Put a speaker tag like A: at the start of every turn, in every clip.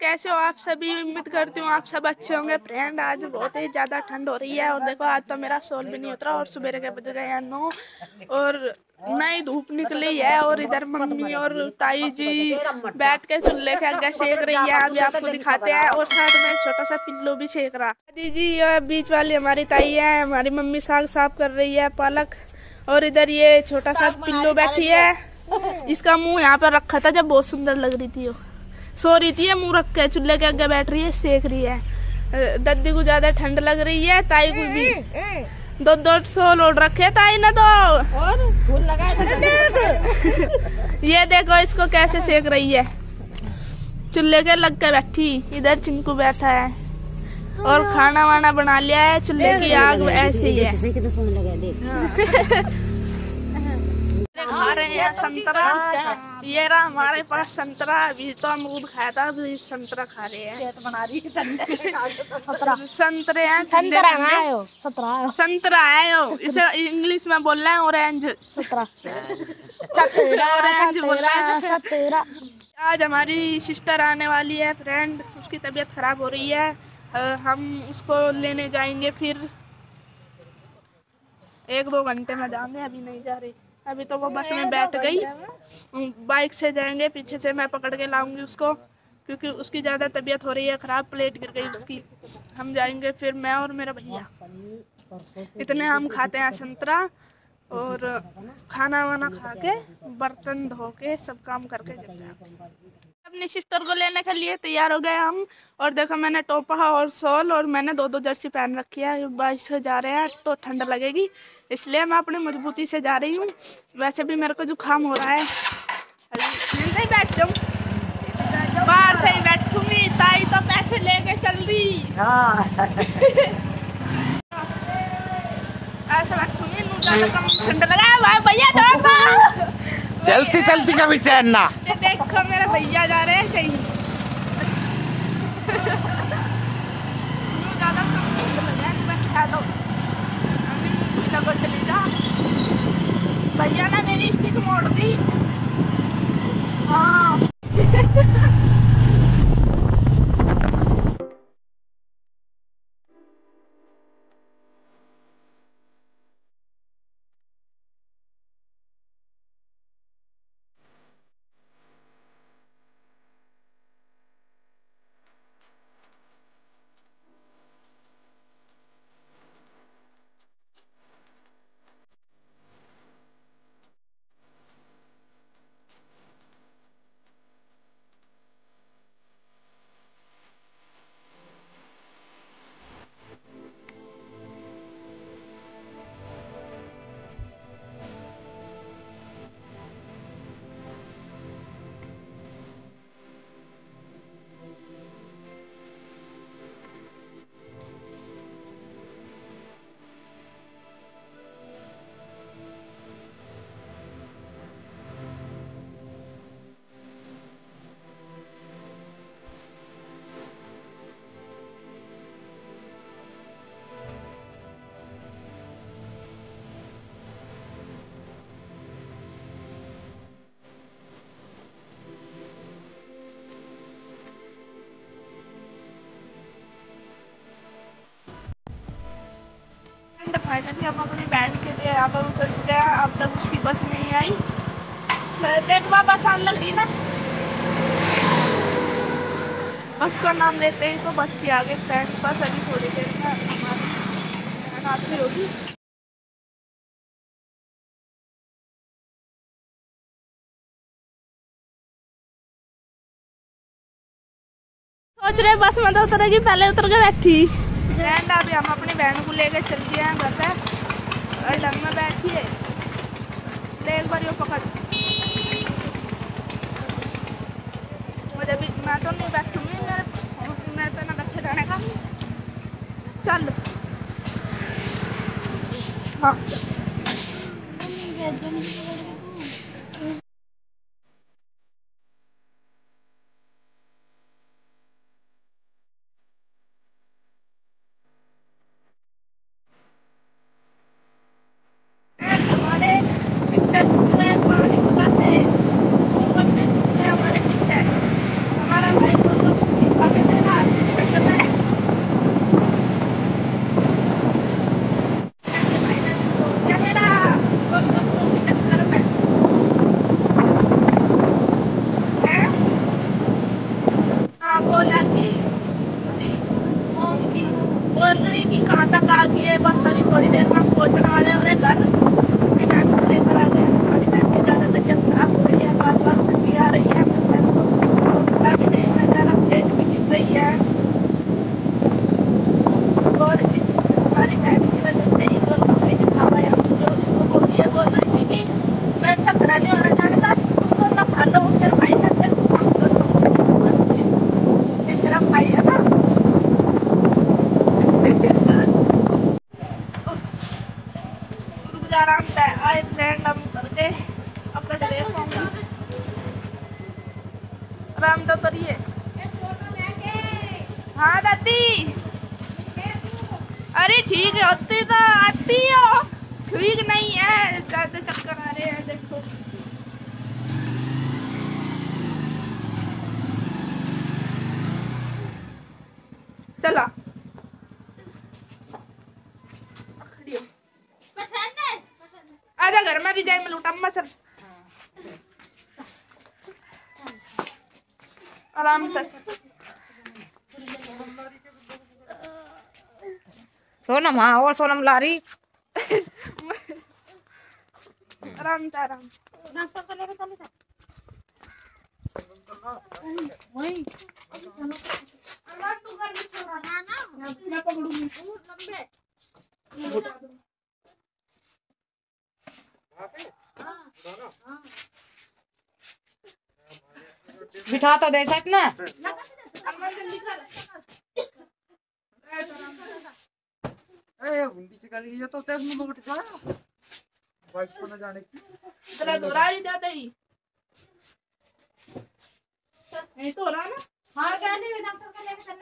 A: कैसे हो? आप सभी उम्मीद करती हूँ आप सब अच्छे होंगे। फ्रेंड, आज बहुत ही ज़्यादा ठंड हो रही है और देखो, आज तो मेरा सोल भी नहीं उतरा और सुबह के बज गए हैं नौ और नई धूप निकली है और इधर मम्मी और ताई जी बैठ के चूल्हे के आगे सेक रही है। अभी आपको दिखाते हैं और साथ में छोटा सा पिल्लू भी सेक रहा। दादी जी, ये बीच वाली हमारी ताई है, हमारी मम्मी साग साफ़ कर रही है, पालक और इधर ये छोटा सा पिल्लू बैठी है। इसका मुँह यहाँ पर रखा था जब बहुत सुंदर लग रही थी। वो सो रही थी मुँह रख के चूल्हे के आगे बैठ रही है सेक रही है दद्दी को ज़्यादा ठंड लग रही है ताई को भी दो दो सौ लोड रखे ताई ने तो
B: और फूल लगाए
A: ये देखो इसको कैसे सेक रही है चूल्हे के लग के बैठी इधर चिंकू बैठा है और खाना वाना बना लिया है चूल्हे की आग ऐसे ही है खा रहे हैं संतरा। ये रहा हमारे पास संतरा अभी तो अमरूद खाया था अभी संतरा खा रहे हैं।
B: रही है
A: संतरे। हैं ठंडे संतरा है। यो इसे इंग्लिश में बोल रहे हैं ऑरेंज ऑरेंज बोल रहे हैं। आज हमारी सिस्टर आने वाली है फ्रेंड उसकी तबीयत खराब हो रही है। हम उसको लेने जाएँगे फिर। एक दो घंटे में जाएँगे अभी नहीं जा रही। अभी तो वो बस में बैठ गई। बाइक से जाएँगे पीछे से मैं पकड़ के लाऊँगी उसको क्योंकि उसकी ज़्यादा तबीयत हो रही है ख़राब प्लेट गिर गई उसकी। हम जाएँगे फिर मैं और मेरा भैया। इतने हम खाते हैं संतरा और खाना वाना खा के बर्तन धो के सब काम करके जाते हैं। अपनी सिस्टर को लेने के लिए तैयार हो गए हम। और देखो मैंने टोपा और शॉल और मैंने दो दो जर्सी पहन रखी है। बाइक से जा रहे हैं तो ठंड लगेगी, इसलिए मैं अपनी मजबूती से जा रही हूँ। वैसे भी मेरे को जुकाम हो रहा है। अभी बैठ जाऊँ बाहर से ही बैठूँगी, ताई तो पैसे लेके चल दी ऐसे बैठूँगी ठंड लगा भैया
C: चलती चलती कभी चैन ना।
A: देखो मेरे भैया जा रहे हैं कहीं। फाइनली हम अपनी बैंड के लिए यहाँ पर उतर चुके हैं अब तक उसकी बस नहीं आई। देख वहाँ बस आने लगी ना। बस का नाम लेते ही तो बस भी आगे फ्रेंड बस अभी थोड़ी देर में हमारी। आती होगी। सोच रहे बस में तो उतरेगी, पहले उतर के बैठी। फ्रेंड अभी हम अपनी बहन को लेकर चल दिए हैं घर पे और ढंग में बैठिए ले एक बार यो पकड़ मुझे भी मैं तो नहीं बैठूँगी मेरे मैं तो ना बैठे रहने का चल हाँ हमारे पिक्चर में पानी का से ऊपर में हमारे पीछे हमारा भाई को हाँ दादी। अरे ठीक है होती तो आती हो। ठीक नहीं है ज़्यादा चक्कर आ रहे हैं देखो। चला। हो। आजा घर में रिजाइन में लूटा अम्मा चल। आराम से। चल
B: सोनम हाँ और सोनम ला रही।
A: आराम से आराम। मैं पकड़ूँगी
B: बिठा तो दे सकते ना
A: अम्मा जल्दी कर ऐसा आराम से।
C: ए हुंडी चली गई तो तेज मुँह उठ गया। बाइक पर न जाने की।
A: तेरा दोहरा ही जाता ही नहीं तो रहा ना?
B: हाँ क्या नहीं डॉक्टर को लेकर चल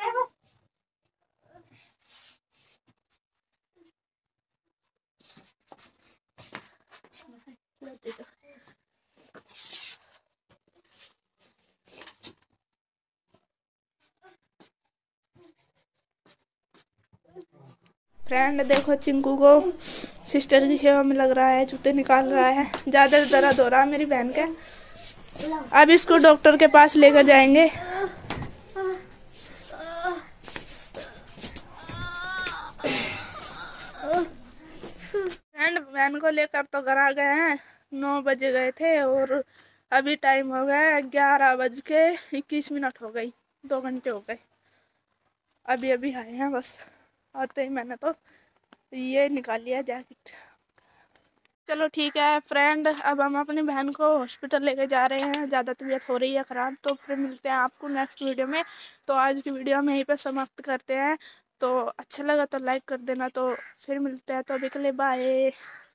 A: फ्रेंड देखो चिंकू को सिस्टर की सेवा में लग रहा है, जूते निकाल रहा है। ज़्यादा दर्द हो रहा है मेरी बहन के। अब इसको डॉक्टर के पास लेकर जाएँगे। फ्रेंड बहन को लेकर तो घर आ गए हैं। नौ बजे गए थे और अभी टाइम हो गया है ग्यारह बज के इक्कीस मिनट हो गई। दो घंटे हो गए। अभी अभी आए हैं बस। आते ही मैंने तो ये निकाल लिया जैकेट चलो ठीक है फ्रेंड अब हम अपनी बहन को हॉस्पिटल लेके जा रहे हैं। ज़्यादा तबीयत हो रही है, ख़राब तो फिर मिलते हैं आपको नेक्स्ट वीडियो में। तो आज की वीडियो हम यहीं पर समाप्त करते हैं। तो अच्छा लगा तो लाइक कर देना तो फिर मिलते हैं तो अभी के लिए बाय